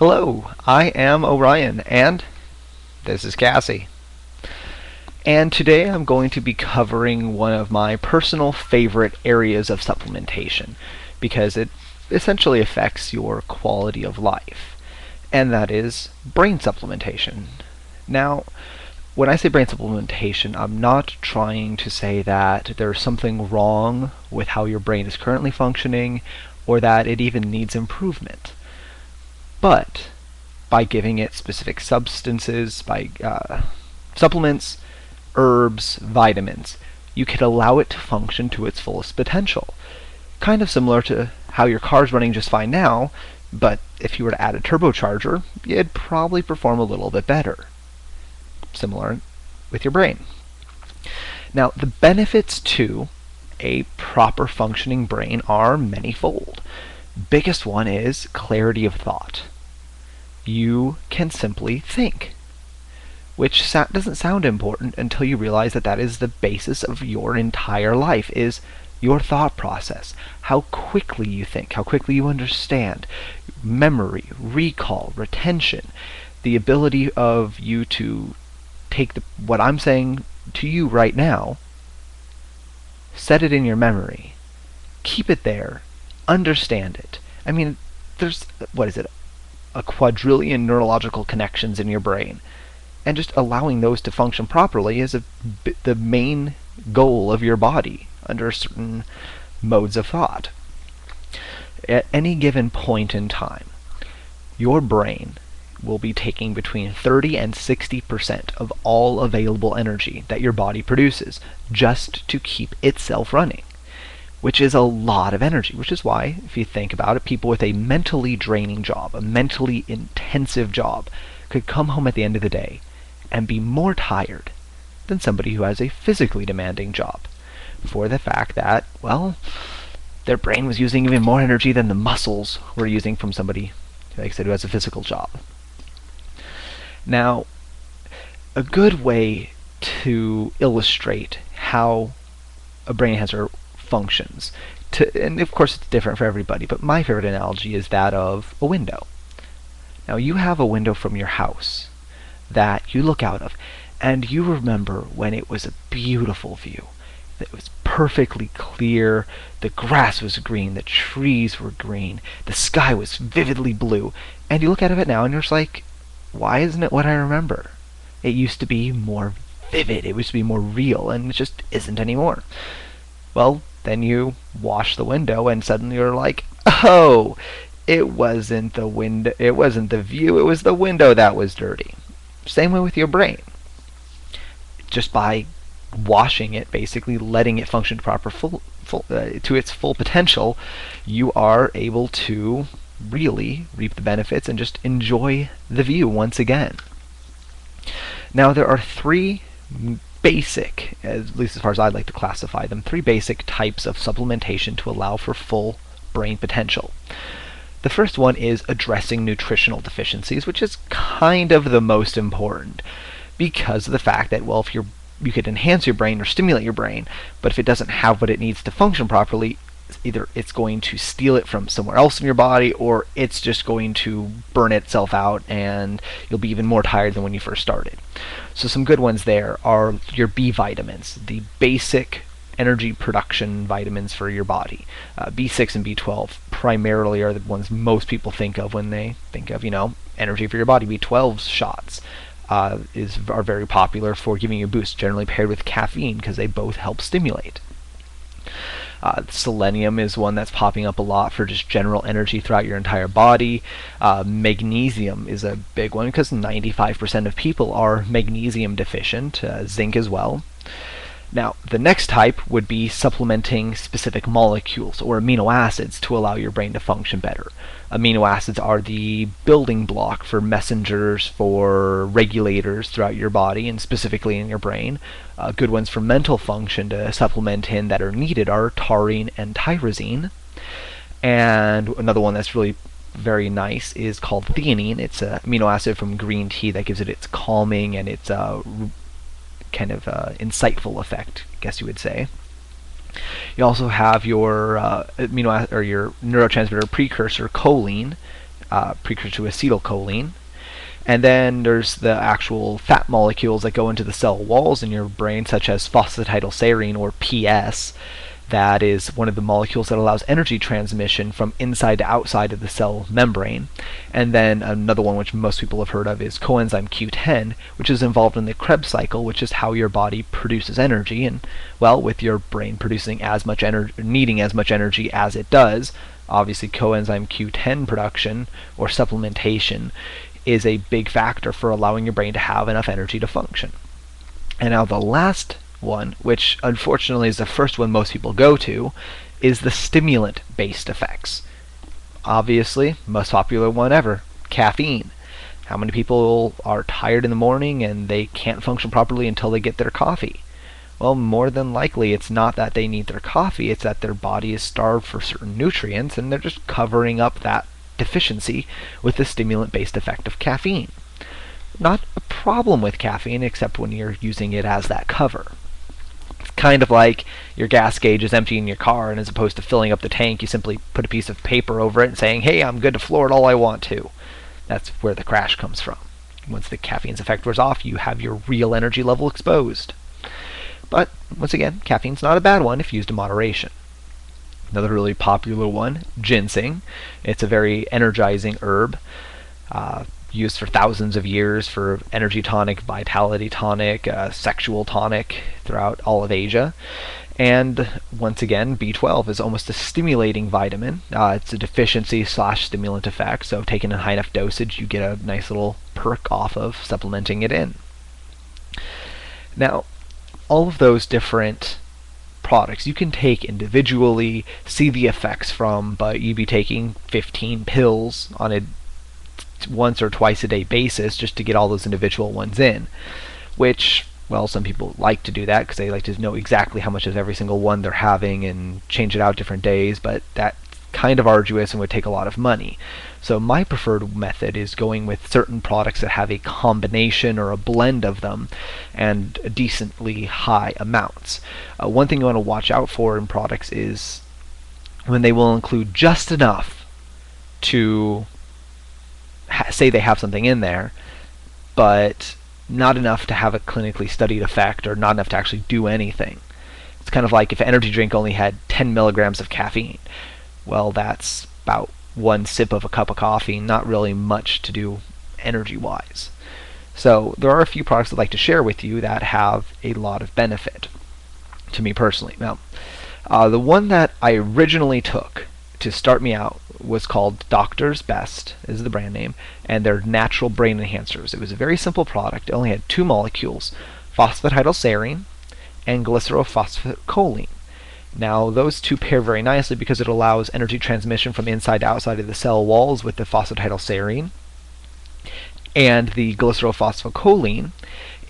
Hello, I am Orion, and this is Cassie. And today I'm going to be covering one of my personal favorite areas of supplementation because it essentially affects your quality of life, and that is brain supplementation. Now, when I say brain supplementation, I'm not trying to say that there's something wrong with how your brain is currently functioning or that it even needs improvement. But by giving it specific substances, by uh, supplements, herbs, vitamins, you can allow it to function to its fullest potential. Kind of similar to how your car's running just fine now, but if you were to add a turbocharger, it'd probably perform a little bit better. Similar with your brain. Now, the benefits to a proper functioning brain are manyfold. Biggest one is clarity of thought. You can simply think, which doesn't sound important until you realize that that is the basis of your entire life is your thought process, how quickly you think, how quickly you understand, memory, recall, retention, the ability of you to take the, what I'm saying to you right now, set it in your memory, keep it there, understand it. I mean, there's, what is it, a quadrillion neurological connections in your brain. And just allowing those to function properly is a, the main goal of your body under certain modes of thought. At any given point in time, your brain will be taking between 30 and 60% of all available energy that your body produces just to keep itself running, which is a lot of energy, which is why, if you think about it, people with a mentally draining job, a mentally intensive job, could come home at the end of the day and be more tired than somebody who has a physically demanding job for the fact that, well, their brain was using even more energy than the muscles were using from somebody, like I said, who has a physical job. Now, a good way to illustrate how a brain enhancer functions, to, and of course it's different for everybody, but my favorite analogy is that of a window. Now, you have a window from your house that you look out of, and you remember when it was a beautiful view. It was perfectly clear, the grass was green, the trees were green, the sky was vividly blue, and you look out of it now and you're just like, why isn't it what I remember? It used to be more vivid, it used to be more real, and it just isn't anymore. Well, then you wash the window and suddenly you're like, oh, it wasn't the window, it wasn't the view, it was the window that was dirty. Same way with your brain. Just by washing it, basically letting it function proper full, full uh, to its full potential, you are able to really reap the benefits and just enjoy the view once again. Now there are three basic, at least as far as I'd like to classify them, three basic types of supplementation to allow for full brain potential. The first one is addressing nutritional deficiencies, which is kind of the most important because of the fact that, well, if you're you could enhance your brain or stimulate your brain, but if it doesn't have what it needs to function properly, either it's going to steal it from somewhere else in your body or it's just going to burn itself out and you'll be even more tired than when you first started. So some good ones there are your B vitamins, the basic energy production vitamins for your body. Uh, B6 and B12 primarily are the ones most people think of when they think of, you know, energy for your body. B12 shots uh, is are very popular for giving you a boost, generally paired with caffeine because they both help stimulate. Uh, selenium is one that's popping up a lot for just general energy throughout your entire body. Uh, magnesium is a big one because 95% of people are magnesium deficient. Uh, zinc as well. Now, the next type would be supplementing specific molecules or amino acids to allow your brain to function better. Amino acids are the building block for messengers, for regulators throughout your body, and specifically in your brain. Uh, good ones for mental function to supplement in that are needed are taurine and tyrosine. And another one that's really very nice is called theanine. It's an amino acid from green tea that gives it its calming and its uh, kind of uh, insightful effect, I guess you would say. You also have your uh, amino acid, or your neurotransmitter precursor choline, uh, precursor to acetylcholine. And then there's the actual fat molecules that go into the cell walls in your brain, such as phosphatidylserine or PS. That is one of the molecules that allows energy transmission from inside to outside of the cell membrane. And then another one, which most people have heard of, is coenzyme Q10, which is involved in the Krebs cycle, which is how your body produces energy. And well, with your brain producing as much energy, needing as much energy as it does, obviously coenzyme Q10 production or supplementation is a big factor for allowing your brain to have enough energy to function. And now the last one, which unfortunately is the first one most people go to, is the stimulant based effects. Obviously, most popular one ever caffeine. How many people are tired in the morning and they can't function properly until they get their coffee? Well, more than likely, it's not that they need their coffee, it's that their body is starved for certain nutrients and they're just covering up that deficiency with the stimulant based effect of caffeine. Not a problem with caffeine except when you're using it as that cover. It's kind of like your gas gauge is empty in your car, and as opposed to filling up the tank, you simply put a piece of paper over it and saying, hey, I'm good to floor it all I want to. That's where the crash comes from. Once the caffeine's effect wears off, you have your real energy level exposed. But once again, caffeine's not a bad one if used in moderation. Another really popular one, ginseng. It's a very energizing herb. Uh, used for thousands of years for energy tonic, vitality tonic, uh, sexual tonic throughout all of Asia. And once again, B12 is almost a stimulating vitamin. Uh, it's a deficiency slash stimulant effect, so taken in high enough dosage, you get a nice little perk off of supplementing it in. Now, all of those different products you can take individually, see the effects from, but you'd be taking 15 pills on a once or twice a day basis just to get all those individual ones in, which well, some people like to do that because they like to know exactly how much of every single one they're having and change it out different days, but that's kind of arduous and would take a lot of money. So my preferred method is going with certain products that have a combination or a blend of them and decently high amounts. Uh, one thing you want to watch out for in products is when they will include just enough to ha- say they have something in there, but not enough to have a clinically studied effect or not enough to actually do anything. It's kind of like if an energy drink only had 10 milligrams of caffeine. Well, that's about one sip of a cup of coffee, not really much to do energy wise. So, there are a few products I'd like to share with you that have a lot of benefit to me personally. Now, uh, the one that I originally took to start me out was called Doctor's Best, is the brand name, and they're natural brain enhancers. It was a very simple product. It only had two molecules, phosphatidylserine and glycerophosphatidylcholine. Now, those two pair very nicely because it allows energy transmission from inside to outside of the cell walls with the phosphatidylserine. And the glycerophosphatidylcholine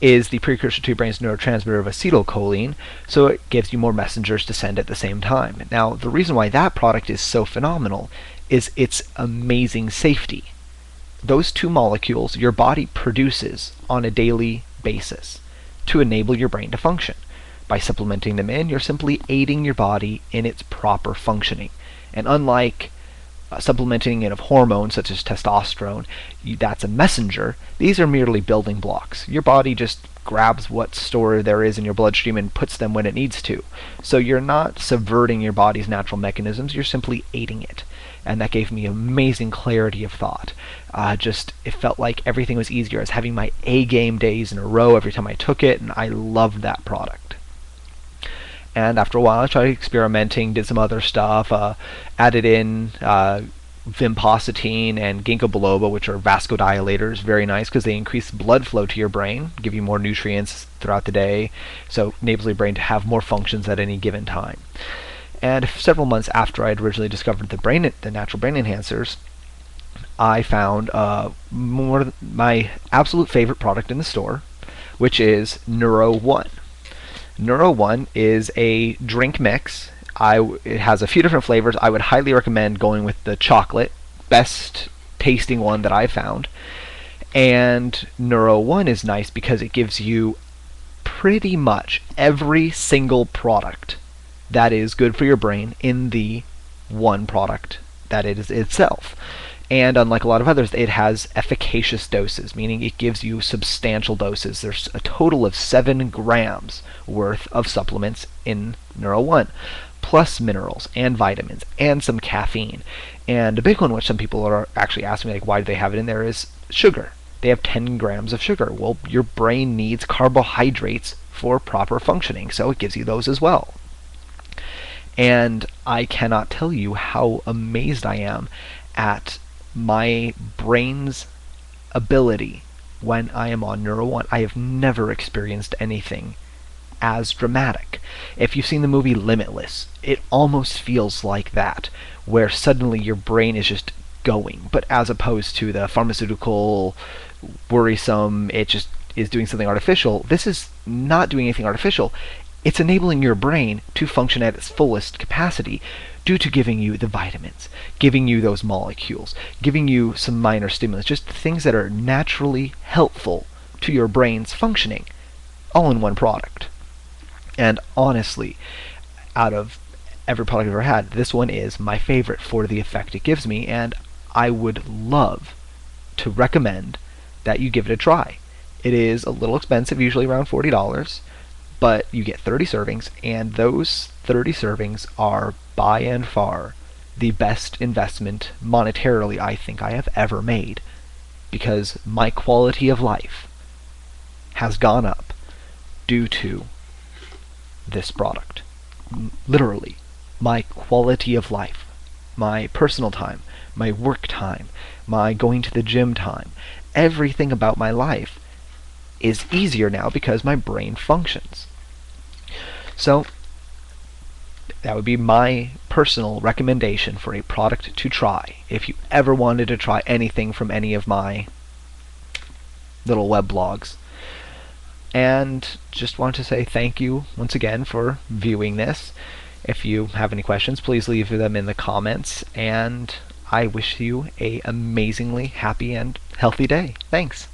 is the precursor to your brain's neurotransmitter of acetylcholine, so it gives you more messengers to send at the same time. Now, the reason why that product is so phenomenal is its amazing safety. Those two molecules your body produces on a daily basis to enable your brain to function. By supplementing them in, you're simply aiding your body in its proper functioning. And unlike uh, supplementing it of hormones such as testosterone, that's a messenger. These are merely building blocks. Your body just grabs what store there is in your bloodstream and puts them when it needs to. So you're not subverting your body's natural mechanisms, you're simply aiding it. And that gave me amazing clarity of thought. Uh, just, it felt like everything was easier. I was having my A game days in a row every time I took it, and I loved that product. And after a while, I tried experimenting, did some other stuff, uh, added in uh, vinpocetine and ginkgo biloba, which are vasodilators, very nice because they increase blood flow to your brain, give you more nutrients throughout the day, so enables your brain to have more functions at any given time. And several months after I had originally discovered the brain, the natural brain enhancers, I found uh, more my absolute favorite product in the store, which is Neuro One. Neuro One is a drink mix. I it has a few different flavors. I would highly recommend going with the chocolate, best tasting one that I found. And Neuro One is nice because it gives you pretty much every single product that is good for your brain in the one product that it is itself. And unlike a lot of others, it has efficacious doses, meaning it gives you substantial doses. There's a total of 7 grams worth of supplements in Neuro 1, plus minerals and vitamins and some caffeine. And a big one, which some people are actually asking me, like, why do they have it in there, is sugar. They have 10 grams of sugar. Well, your brain needs carbohydrates for proper functioning, so it gives you those as well. And I cannot tell you how amazed I am at my brain's ability when I am on Neuro 1. I have never experienced anything as dramatic. If you've seen the movie Limitless, it almost feels like that, where suddenly your brain is just going, but as opposed to the pharmaceutical, worrisome, it just is doing something artificial. This is not doing anything artificial. It's enabling your brain to function at its fullest capacity due to giving you the vitamins, giving you those molecules, giving you some minor stimulants, just things that are naturally helpful to your brain's functioning, all in one product. And honestly, out of every product I've ever had, this one is my favorite for the effect it gives me, and I would love to recommend that you give it a try. It is a little expensive, usually around $40, but you get 30 servings, and those 30 servings are by and far the best investment monetarily I think I have ever made because my quality of life has gone up due to this product. Literally, my quality of life, my personal time, my work time, my going to the gym time, everything about my life is easier now because my brain functions. So, that would be my personal recommendation for a product to try if you ever wanted to try anything from any of my little web blogs. And just want to say thank you once again for viewing this. If you have any questions, please leave them in the comments. And I wish you a amazingly happy and healthy day. Thanks.